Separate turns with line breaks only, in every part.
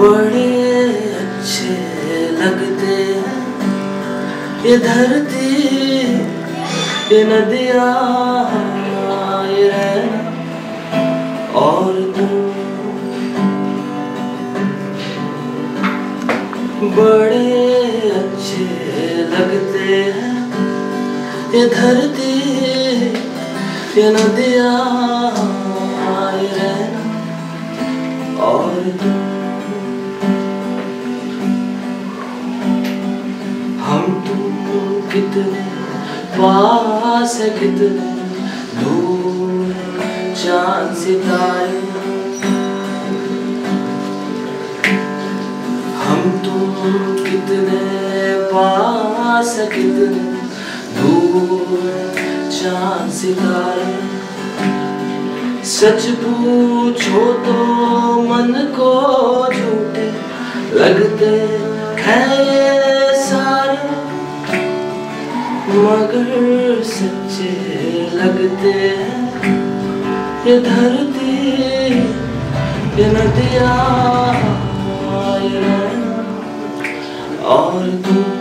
बड़े अच्छे लगते ये धरती ये नदिया और तुम बड़े अच्छे लगते हैं। ये धरती ये नदिया और तुम कितने, पास कितने, दूर चाँद सितारे। हम तुम कितने, पास कितने, दूर चाँद सितारे। सच पूछो तो मन को झूठे लगते हैं मगर सच्चे लगते हैं ये धरती, ये नदिया और तुम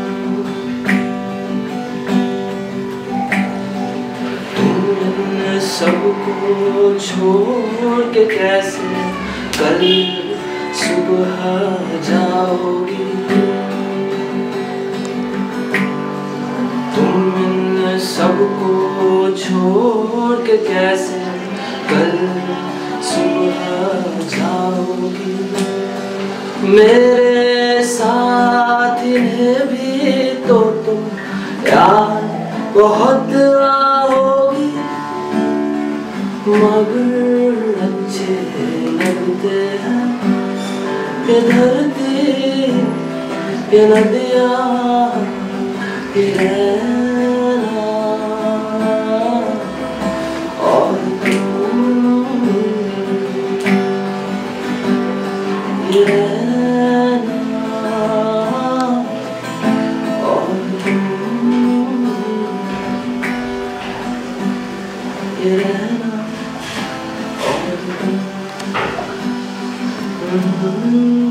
सबको छोड़ के कैसे कल सुबह जाओगी? सबको छोड़ के कैसे कल सुबह जाओगी? मेरे साथ भी तो तुम, यार, बहुत मगर अच्छे लगते हैं ये धरती ये नदिया ये Mm-hmm.